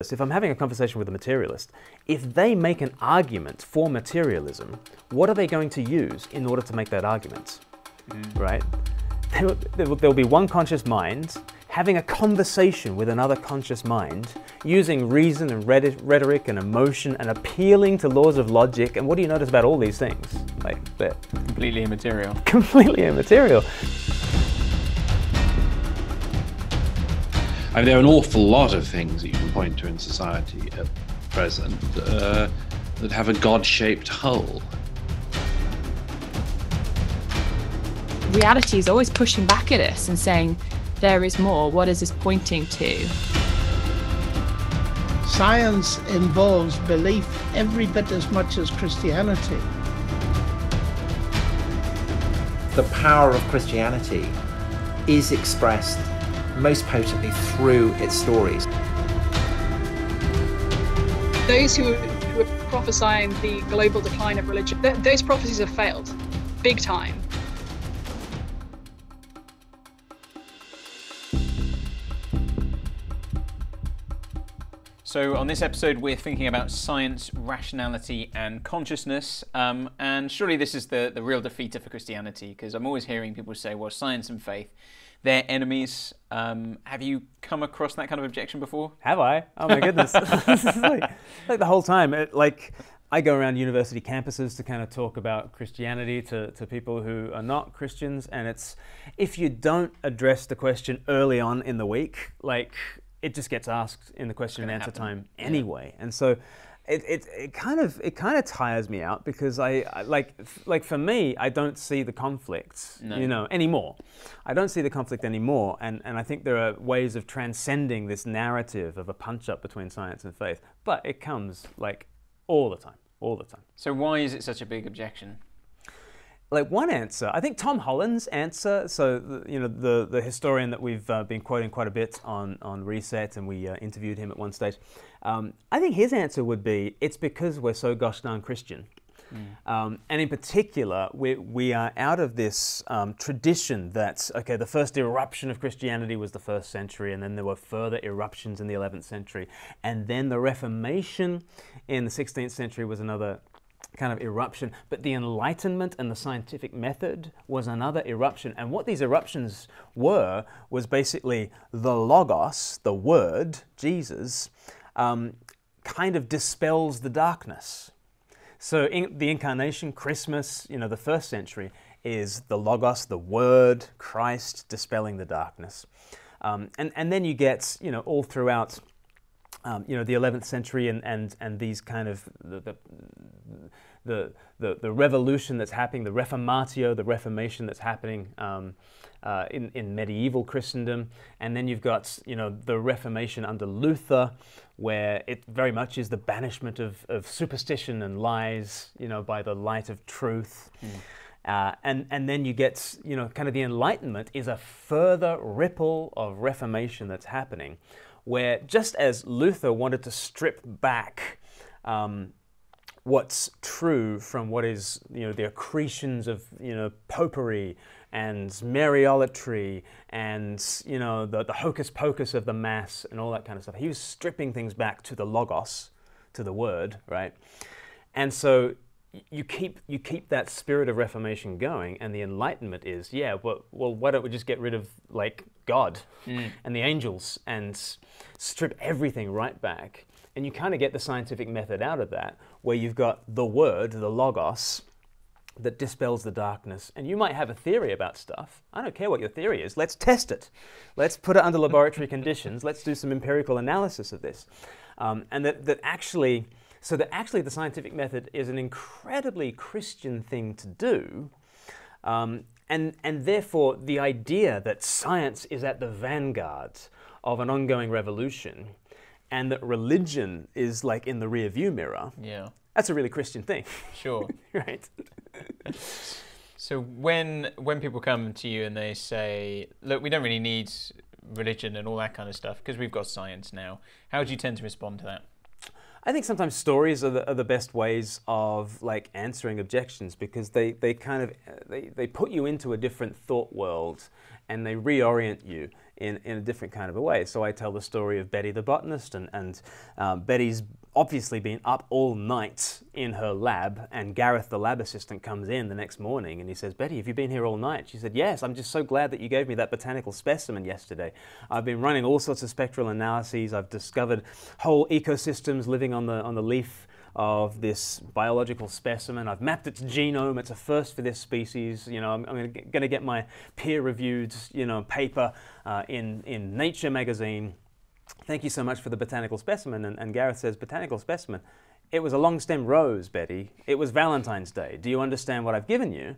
If I'm having a conversation with a materialist, if they make an argument for materialism, what are they going to use in order to make that argument? Mm. Right? There will be one conscious mind having a conversation with another conscious mind, using reason and rhetoric and emotion and appealing to laws of logic. And what do you notice about all these things? Like, they're completely immaterial. Completely immaterial. I mean, there are an awful lot of things that you can point to in society at present uh, that have a God shaped hull. Reality is always pushing back at us and saying, there is more. What is this pointing to? Science involves belief every bit as much as Christianity. The power of Christianity is expressed most potently through its stories. Those who, were prophesying the global decline of religion, th- those prophecies have failed, big time. So, on this episode, we're thinking about science, rationality, and consciousness. Um, and surely this is the, the real defeater for Christianity, because I'm always hearing people say, well, science and faith they're enemies. Um, have you come across that kind of objection before? Have I? Oh my goodness! like, like, the whole time, it, like I go around university campuses to kind of talk about Christianity to, to people who are not Christians, and it's if you don't address the question early on in the week, like it just gets asked in the question and answer happen. time anyway, yeah. and so it, it, it kind of it kind of tires me out because I, I, like like for me I don't see the conflict no. you know anymore I don't see the conflict anymore and, and I think there are ways of transcending this narrative of a punch up between science and faith but it comes like all the time all the time so why is it such a big objection like one answer, I think Tom Holland's answer. So you know the the historian that we've uh, been quoting quite a bit on on Reset, and we uh, interviewed him at one stage. Um, I think his answer would be it's because we're so gosh darn Christian. Mm. Um, and in particular, we, we are out of this um, tradition that, okay, the first eruption of Christianity was the first century, and then there were further eruptions in the 11th century. And then the Reformation in the 16th century was another kind of eruption. But the Enlightenment and the scientific method was another eruption. And what these eruptions were was basically the Logos, the Word, Jesus, um, kind of dispels the darkness. So in the incarnation, Christmas, you know, the first century is the Logos, the Word, Christ dispelling the darkness. Um, and, and then you get, you know, all throughout, um, you know, the 11th century and, and, and these kind of the, the, the, the, revolution that's happening, the Reformatio, the Reformation that's happening um, uh, in, in medieval Christendom. And then you've got, you know, the Reformation under Luther, where it very much is the banishment of, of superstition and lies, you know, by the light of truth. Mm. Uh, and, and then you get, you know, kind of the Enlightenment is a further ripple of Reformation that's happening, where just as Luther wanted to strip back um, what's true from what is, you know, the accretions of, you know, popery and Mariolatry and you know the, the hocus pocus of the mass and all that kind of stuff. He was stripping things back to the logos, to the word, right? And so you keep you keep that spirit of reformation going, and the enlightenment is yeah. Well, well why don't we just get rid of like God mm. and the angels and strip everything right back? And you kind of get the scientific method out of that, where you've got the word, the logos, that dispels the darkness. And you might have a theory about stuff. I don't care what your theory is. Let's test it. Let's put it under laboratory conditions. Let's do some empirical analysis of this. Um, and that, that actually, so that actually the scientific method is an incredibly Christian thing to do. Um, and, and therefore, the idea that science is at the vanguard of an ongoing revolution and that religion is like in the rear view mirror. Yeah. That's a really Christian thing. Sure. right. So when when people come to you and they say, "Look, we don't really need religion and all that kind of stuff because we've got science now," how do you tend to respond to that? I think sometimes stories are the, are the best ways of like answering objections because they, they kind of they, they put you into a different thought world and they reorient you in, in a different kind of a way. So I tell the story of Betty the botanist, and, and um, Betty's obviously been up all night in her lab, and Gareth, the lab assistant, comes in the next morning and he says, Betty, have you been here all night? She said, Yes, I'm just so glad that you gave me that botanical specimen yesterday. I've been running all sorts of spectral analyses, I've discovered whole ecosystems living on the, on the leaf of this biological specimen. I've mapped its genome. It's a first for this species. You know, I'm, I'm going to get my peer-reviewed, you know, paper uh, in in Nature magazine. Thank you so much for the botanical specimen. And, and Gareth says, botanical specimen. It was a long stem rose, Betty. It was Valentine's Day. Do you understand what I've given you?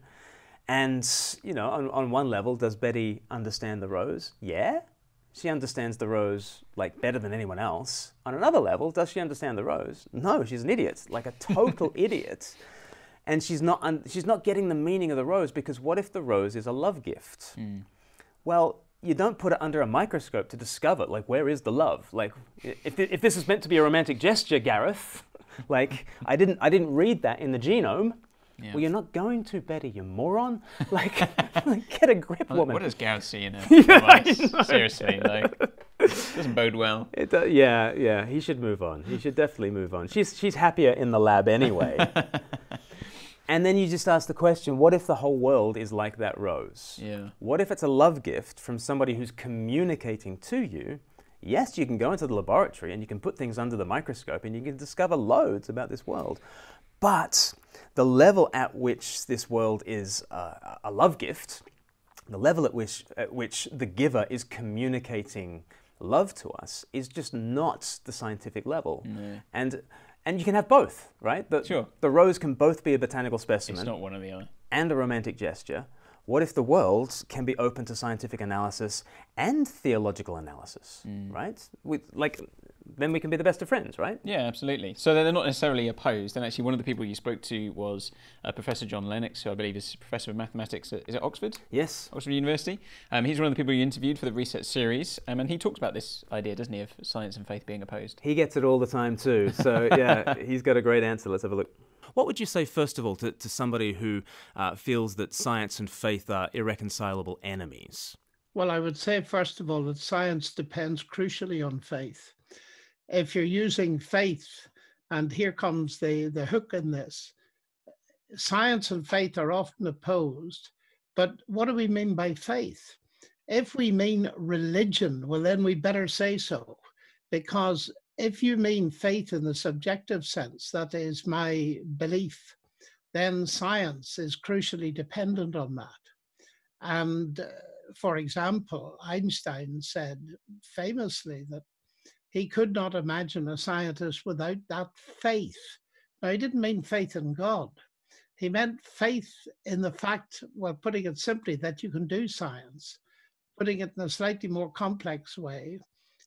And, you know, on, on one level, does Betty understand the rose? Yeah she understands the rose like better than anyone else. On another level, does she understand the rose? No, she's an idiot, like a total idiot. And she's not, un- she's not getting the meaning of the rose because what if the rose is a love gift? Mm. Well, you don't put it under a microscope to discover, like, where is the love? Like, if, if this is meant to be a romantic gesture, Gareth, like, I didn't, I didn't read that in the genome. Yeah. Well, you're not going to, Betty, you moron. Like, like get a grip, What- woman. What does Gareth see in her? Yeah? Seriously, like, doesn't bode well. It, uh, yeah, yeah. He should move on. He should definitely move on. She's she's happier in the lab anyway. And then you just ask the question: What if the whole world is like that rose? Yeah. What if it's a love gift from somebody who's communicating to you? Yes, you can go into the laboratory and you can put things under the microscope and you can discover loads about this world. But the level at which this world is uh, a love gift, the level at which, at which the giver is communicating love to us, is just not the scientific level. And, and you can have both, right? The, Sure. the rose can both be a botanical specimen It's not one or the other. and a romantic gesture. What if the world can be open to scientific analysis and theological analysis, mm. right? We, like, then we can be the best of friends, right? Yeah, absolutely. So they're not necessarily opposed. And actually, one of the people you spoke to was uh, Professor John Lennox, who I believe is Professor of Mathematics at is it Oxford? Yes. Oxford University. Um, he's one of the people you interviewed for the Reset series, um, and he talks about this idea, doesn't he, of science and faith being opposed? He gets it all the time too. So yeah, he's got a great answer. Let's have a look. What would you say first of all to, to somebody who uh, feels that science and faith are irreconcilable enemies? Well, I would say, first of all, that science depends crucially on faith. If you're using faith, and here comes the, the hook in this science and faith are often opposed, but what do we mean by faith? If we mean religion, well, then we better say so, because if you mean faith in the subjective sense, that is my belief, then science is crucially dependent on that. And uh, for example, Einstein said famously that he could not imagine a scientist without that faith. Now, he didn't mean faith in God. He meant faith in the fact, well, putting it simply, that you can do science. Putting it in a slightly more complex way,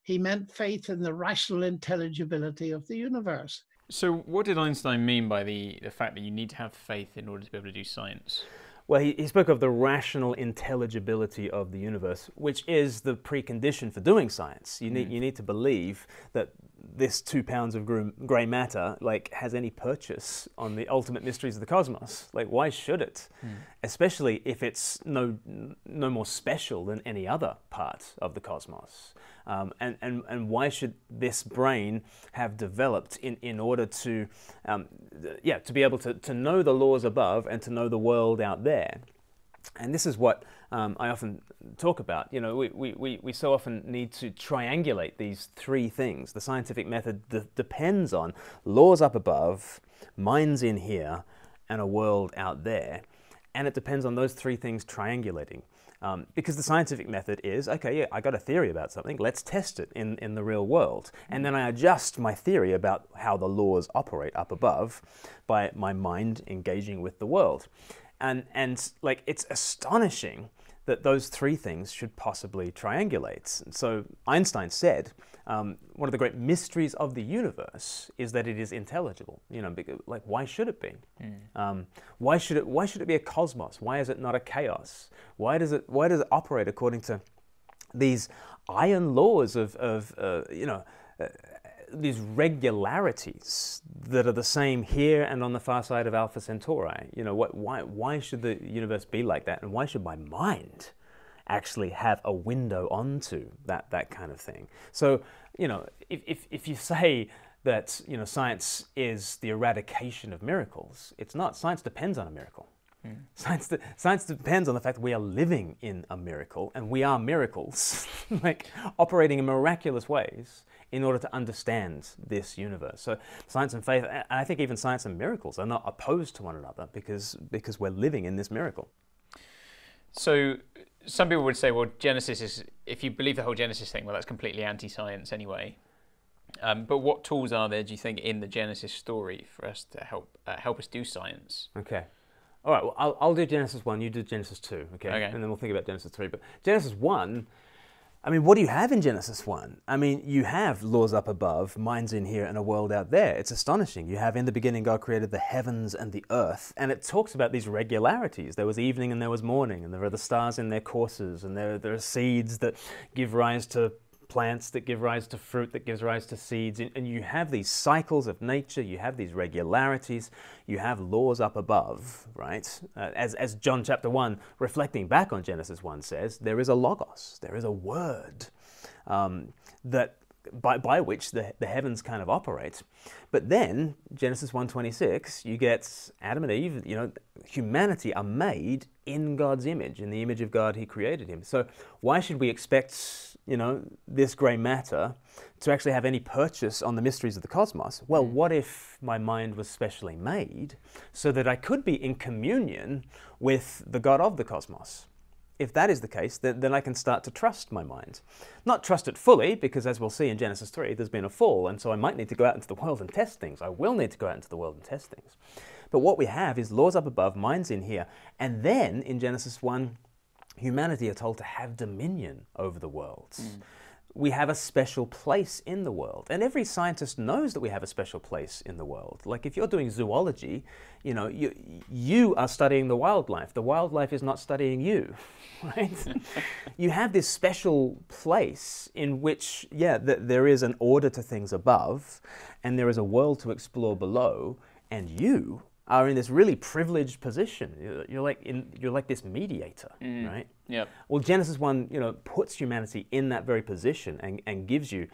he meant faith in the rational intelligibility of the universe. So, what did Einstein mean by the, the fact that you need to have faith in order to be able to do science? Well, he, he spoke of the rational intelligibility of the universe, which is the precondition for doing science. You need, mm. you need to believe that this two pounds of gr- grey matter like has any purchase on the ultimate mysteries of the cosmos. Like, why should it? Especially if it's no no more special than any other part of the cosmos. Um, and, and, and why should this brain have developed in, in order to, um, yeah, to be able to, to know the laws above and to know the world out there? And this is what um, I often talk about. You know, we, we, we, so often need to triangulate these three things. The scientific method depends on laws up above, minds in here, and a world out there. And it depends on those three things triangulating. Um, because the scientific method is okay, yeah, I got a theory about something, let's test it in, in the real world. And then I adjust my theory about how the laws operate up above by my mind engaging with the world. And, and like, it's astonishing that those three things should possibly triangulate. And so Einstein said, um, one of the great mysteries of the universe is that it is intelligible. You know, like why should it be? Um, why should it? Why should it be a cosmos? Why is it not a chaos? Why does it? Why does it operate according to these iron laws of, of uh, you know, uh, these regularities that are the same here and on the far side of Alpha Centauri. You know, what, why, why should the universe be like that? And why should my mind actually have a window onto that, that kind of thing. So, you know, if, if, if you say that, you know, science is the eradication of miracles, it's not. Science depends on a miracle. Mm. Science, de- science depends on the fact that we are living in a miracle and we are miracles, like operating in miraculous ways in order to understand this universe. So science and faith, and I think even science and miracles are not opposed to one another because, because we're living in this miracle. So some people would say, well, Genesis is, if you believe the whole Genesis thing, well, that's completely anti-science anyway. Um, but what tools are there, do you think, in the Genesis story for us to help uh, help us do science? Okay. All right, well, I'll, I'll do Genesis 1, you do Genesis 2, okay? Okay. And then we'll think about Genesis 3. But Genesis 1, I mean, what do you have in Genesis 1? I mean, you have laws up above, minds in here, and a world out there. It's astonishing. You have in the beginning, God created the heavens and the earth, and it talks about these regularities. There was evening and there was morning, and there are the stars in their courses, and there, there are seeds that give rise to plants that give rise to fruit, that gives rise to seeds. And you have these cycles of nature, you have these regularities, you have laws up above, right? Uh, as, as John chapter 1, reflecting back on Genesis 1, says, there is a logos, there is a word um, that by, by which the, the heavens kind of operate. But then, Genesis 1.26, you get Adam and Eve, you know, humanity are made in God's image. In the image of God, He created him. So why should we expect, you know, this grey matter to actually have any purchase on the mysteries of the cosmos? Well, mm. what if my mind was specially made so that I could be in communion with the God of the cosmos? If that is the case, then, then I can start to trust my mind. Not trust it fully, because as we'll see in Genesis 3, there's been a fall, and so I might need to go out into the world and test things. I will need to go out into the world and test things. But what we have is laws up above, minds in here. And then in Genesis 1, humanity are told to have dominion over the worlds. Mm. We have a special place in the world. And every scientist knows that we have a special place in the world. Like if you're doing zoology, you know, you, you are studying the wildlife. The wildlife is not studying you, right? you have this special place in which, yeah, th- there is an order to things above, and there is a world to explore below, and you are in this really privileged position. You're, like in, you're like this mediator, mm. right? Yeah. Well, Genesis one, you know, puts humanity in that very position and, and gives you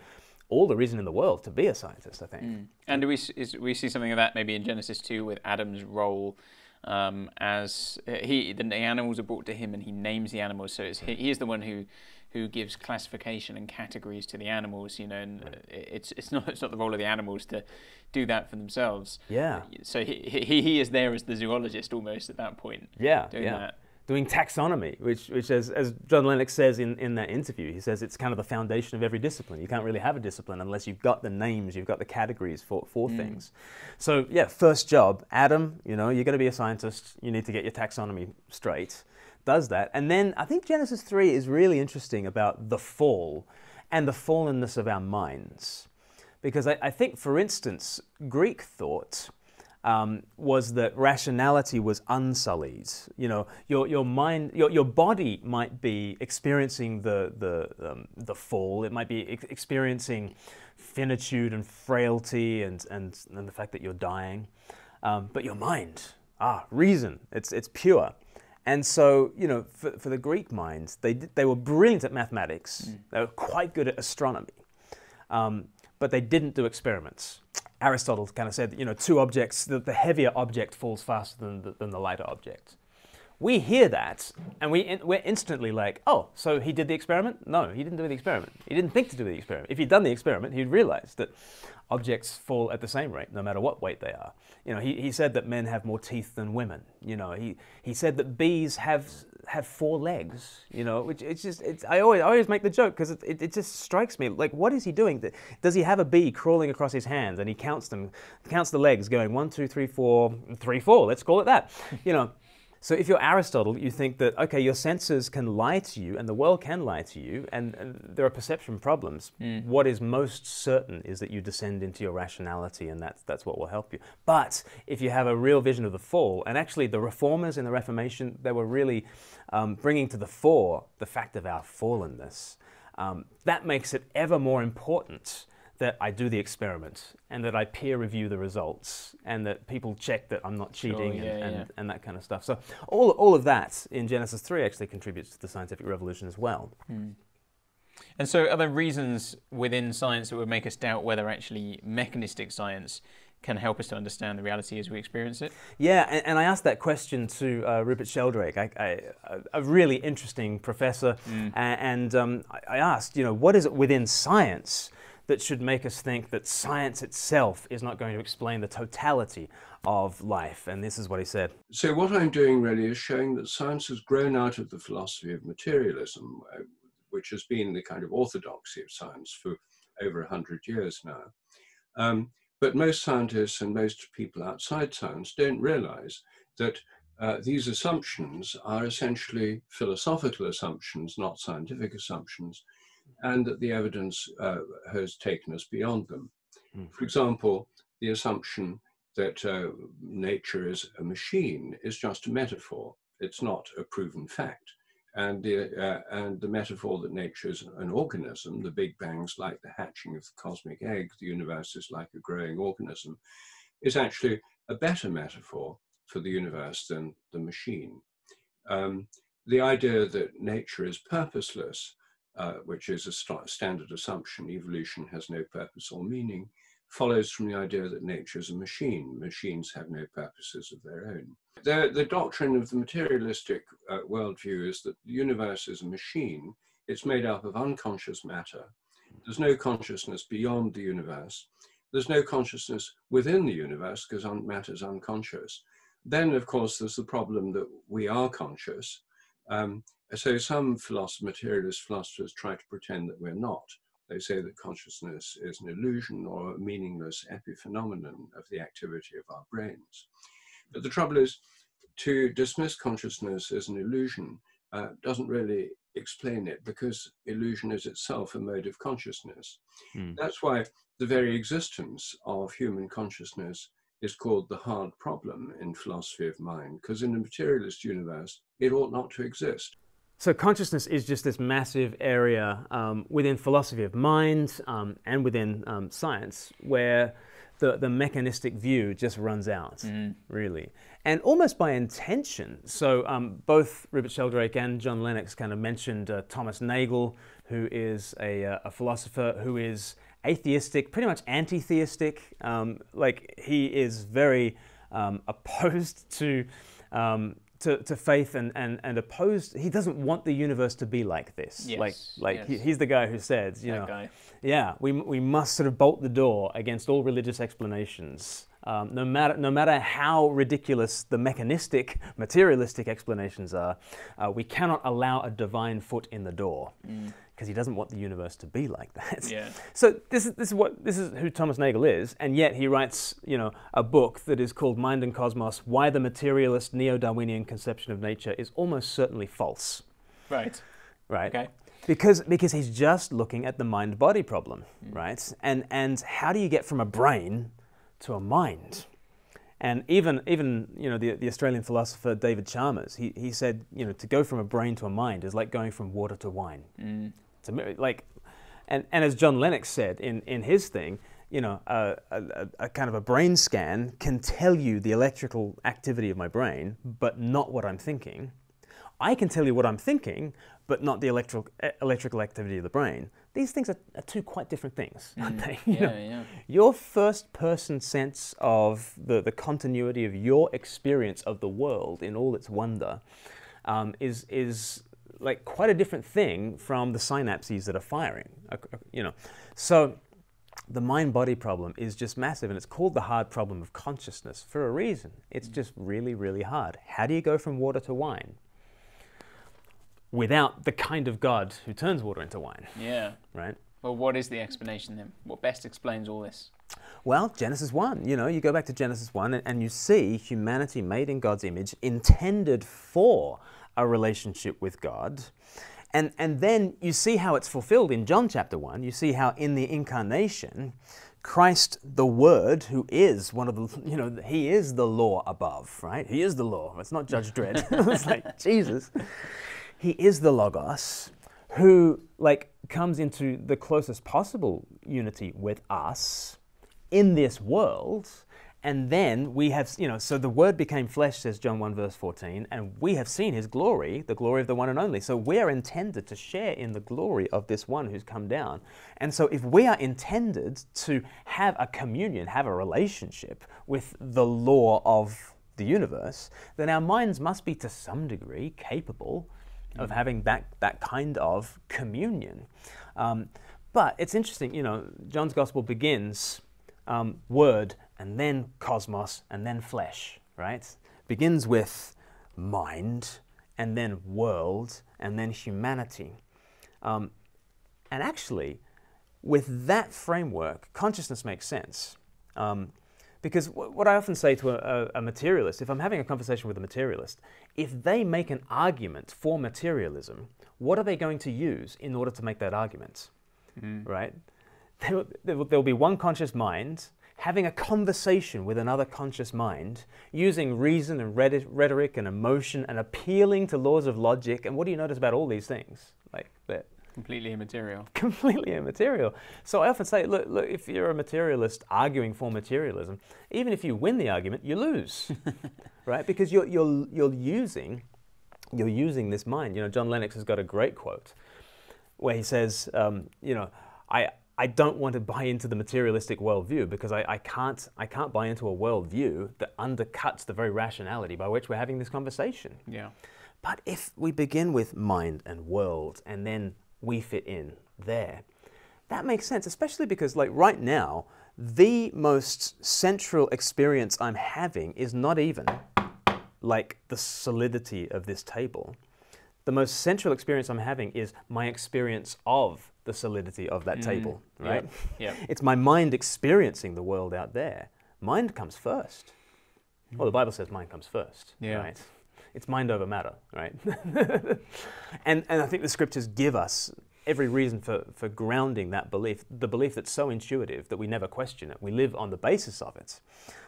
all the reason in the world to be a scientist. I think. Mm. And do we is, we see something of that maybe in Genesis two with Adam's role um, as uh, he the animals are brought to him and he names the animals. So he, he is the one who who gives classification and categories to the animals. You know, and right. it's it's not it's not the role of the animals to do that for themselves. Yeah. So he he, he is there as the zoologist almost at that point. Yeah. Doing yeah. that. Doing taxonomy, which, which as, as John Lennox says in, in that interview, he says it's kind of the foundation of every discipline. You can't really have a discipline unless you've got the names, you've got the categories for, for mm. things. So, yeah, first job, Adam, you know, you're going to be a scientist, you need to get your taxonomy straight does that. And then I think Genesis 3 is really interesting about the fall and the fallenness of our minds. Because I, I think, for instance, Greek thought um, was that rationality was unsullied. You know, your, your mind, your, your body might be experiencing the, the, um, the fall, it might be ex- experiencing finitude and frailty and, and, and the fact that you're dying. Um, but your mind, ah, reason, it's, it's pure. And so, you know, for, for the Greek minds, they, they were brilliant at mathematics. Mm. They were quite good at astronomy. Um, but they didn't do experiments. Aristotle kind of said, you know, two objects, the, the heavier object falls faster than the, than the lighter object. We hear that and we, we're instantly like, oh, so he did the experiment? No, he didn't do the experiment. He didn't think to do the experiment. If he'd done the experiment, he'd realize that objects fall at the same rate, no matter what weight they are. You know, he, he said that men have more teeth than women. You know, he, he said that bees have have four legs. You know, which it's just it's, I always I always make the joke because it, it, it, just strikes me like what is he doing? Does he have a bee crawling across his hands and he counts them, counts the legs, going one, two, three, four, three, four. Let's call it that. You know. So if you're Aristotle, you think that, okay, your senses can lie to you and the world can lie to you and, and there are perception problems. Mm. What is most certain is that you descend into your rationality and that's, that's what will help you. But if you have a real vision of the fall, and actually the reformers in the Reformation, they were really um, bringing to the fore the fact of our fallenness. Um, that makes it ever more important that I do the experiment and that I peer review the results and that people check that I'm not cheating yeah, and, and, yeah. and that kind of stuff. So all, all of that in Genesis 3 actually contributes to the scientific revolution as well. And so, are there reasons within science that would make us doubt whether actually mechanistic science can help us to understand the reality as we experience it? Yeah, and, and I asked that question to uh, Rupert Sheldrake, I, I, a really interesting professor, Mm. a- and um, I- I asked, you know, what is it within science that should make us think that science itself is not going to explain the totality of life? And this is what he said. So, what I'm doing really is showing that science has grown out of the philosophy of materialism, uh, which has been the kind of orthodoxy of science for over 100 years now. Um, but most scientists and most people outside science don't realize that uh, these assumptions are essentially philosophical assumptions, not scientific assumptions, and that the evidence uh, has taken us beyond them. Mm. For example, the assumption that uh, nature is a machine is just a metaphor. It's not a proven fact. And the, uh, and the metaphor that nature is an organism, the Big Bang's like the hatching of the cosmic egg, the universe is like a growing organism, is actually a better metaphor for the universe than the machine. Um, the idea that nature is purposeless, uh, which is a st- standard assumption, evolution has no purpose or meaning, follows from the idea that nature is a machine. Machines have no purposes of their own. The, the doctrine of the materialistic uh, worldview is that the universe is a machine. It's made up of unconscious matter. There's no consciousness beyond the universe. There's no consciousness within the universe because un- matter is unconscious. Then, of course, there's the problem that we are conscious. Um, so some philosoph- materialist philosophers try to pretend that we're not. They say that consciousness is an illusion or a meaningless epiphenomenon of the activity of our brains. But the trouble is, to dismiss consciousness as an illusion uh, doesn't really explain it because illusion is itself a mode of consciousness. Hmm. That's why the very existence of human consciousness is called the hard problem in philosophy of mind, because in a materialist universe, it ought not to exist. So consciousness is just this massive area um, within philosophy of mind um, and within um, science where the, the mechanistic view just runs out, really. And almost by intention. So um, both Rupert Sheldrake and John Lennox kind of mentioned uh, Thomas Nagel, who is a, uh, a philosopher who is atheistic, pretty much anti-theistic. Um, like he is very um, opposed to, um, to to faith and, and and opposed. He doesn't want the universe to be like this. Yes, Like like he, he's the guy who says, you That know, guy. yeah, we we must sort of bolt the door against all religious explanations. Um, no matter no matter how ridiculous the mechanistic, materialistic explanations are, uh, we cannot allow a divine foot in the door because he doesn't want the universe to be like that. Yeah. So this is this is what this is who Thomas Nagel is, and yet he writes you know a book that is called Mind and Cosmos: Why the Materialist Neo-Darwinian Conception of Nature is Almost Certainly False. Right. Right. Okay. Because because he's just looking at the mind-body problem, mm. right? And and how do you get from a brain to a mind? And even even you know the, the Australian philosopher David Chalmers, he, he said you know to go from a brain to a mind is like going from water to wine. Mm. It's a, like, and, and as John Lennox said in, in his thing, you know, a, a, a- kind of a brain scan can tell you the electrical activity of my brain, but not what I'm thinking. I can tell you what I'm thinking, but not the electrical electrical activity of the brain. These things are, are two quite different things, aren't they? You Yeah, know, yeah. Your first person sense of the, the continuity of your experience of the world in all its wonder um, is, is like quite a different thing from the synapses that are firing. uh, uh, You know, so the mind-body problem is just massive, and it's called the hard problem of consciousness for a reason. It's just really, really hard. How do you go from water to wine? Without the kind of God who turns water into wine, Yeah. right? Well, what is the explanation then? What best explains all this? Well, Genesis 1, you know, you go back to Genesis 1 and, and you see humanity made in God's image, intended for a relationship with God. And, and then you see how it's fulfilled in John chapter 1. You see how in the incarnation, Christ, the Word, who is one of the, you know, he is the law above, right? He is the law. It's not Judge Dredd. it's like Jesus. He is the Logos who like comes into the closest possible unity with us in this world and then we have, you know, so the Word became flesh, says John 1, verse 14, and we have seen his glory, the glory of the one and only. So we are intended to share in the glory of this one who's come down. And so if we are intended to have a communion, have a relationship with the law of the universe, then our minds must be to some degree capable of having that, that kind of communion. Um, but it's interesting, you know, John's gospel begins um, word and then cosmos, and then flesh, right? Begins with mind, and then world, and then humanity. Um, and actually, with that framework, consciousness makes sense. Um, because w- what I often say to a, a, materialist, if I'm having a conversation with a materialist, if they make an argument for materialism, what are they going to use in order to make that argument? Mm. Right? There, there, will be one conscious mind having a conversation with another conscious mind, using reason and rhetoric and emotion and appealing to laws of logic. And what do you notice about all these things? Like that. Completely immaterial. Completely immaterial. So I often say, look, look, if you're a materialist arguing for materialism, even if you win the argument, you lose, right? Because you're, you're, you're using, you're using this mind. You know, John Lennox has got a great quote where he says, um, you know, I, I don't want to buy into the materialistic worldview because I, I, can't, I can't buy into a worldview that undercuts the very rationality by which we're having this conversation. Yeah. But if we begin with mind and world and then we fit in there, that makes sense, especially because, like, right now, the most central experience I'm having is not even like the solidity of this table. The most central experience I'm having is my experience of the solidity of that mm. table, right? Yeah. It's my mind experiencing the world out there. Mind comes first. Well, the Bible says mind comes first, yeah. right? It's mind over matter, right? and, and I think the scriptures give us every reason for, for grounding that belief, the belief that's so intuitive that we never question it. We live on the basis of it.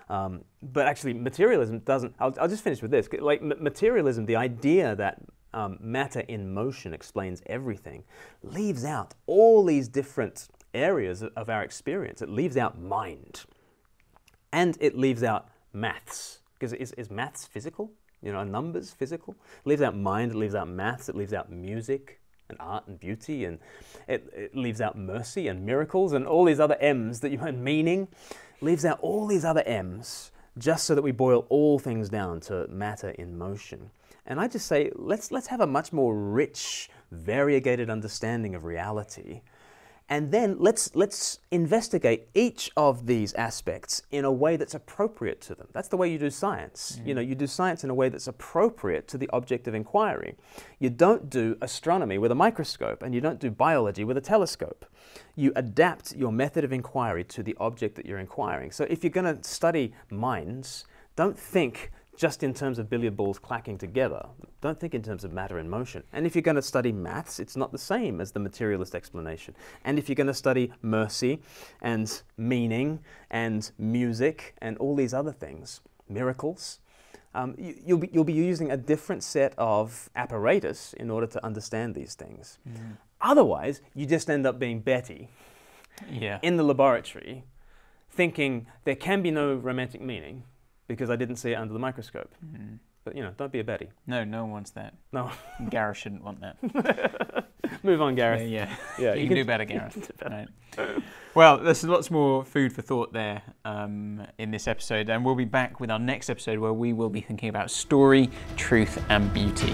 Um, but actually, materialism doesn't. I'll, I'll, just finish with this. Like materialism, the idea that um, matter in motion explains everything, leaves out all these different areas of our experience. It leaves out mind. And it leaves out maths. Because is, is maths physical? You know, numbers physical? It leaves out mind, it leaves out maths, it leaves out music and art and beauty, and it, it leaves out mercy and miracles and all these other M's that you had meaning. Leaves out all these other M's just so that we boil all things down to matter in motion. And I just say, let's, let's have a much more rich, variegated understanding of reality. And then let's, let's investigate each of these aspects in a way that's appropriate to them. That's the way you do science. Mm. You know, you do science in a way that's appropriate to the object of inquiry. You don't do astronomy with a microscope and you don't do biology with a telescope. You adapt your method of inquiry to the object that you're inquiring. So if you're going to study minds, don't think just in terms of billiard balls clacking together. Don't think in terms of matter in motion. And if you're going to study maths, it's not the same as the materialist explanation. And if you're going to study mercy and meaning and music and all these other things, miracles, um, you, will be, you'll be using a different set of apparatus in order to understand these things. Mm. Otherwise, you just end up being Betty yeah. in the laboratory thinking there can be no romantic meaning because I didn't see it under the microscope. Mm. But you know, don't be a Betty. No, no one wants that. No. Gareth shouldn't want that. Move on, Gareth. Yeah, yeah. you, you, can, do better, Gareth. Right. Well, there's lots more food for thought there um, in this episode, and we'll be back with our next episode where we will be thinking about story, truth, and beauty.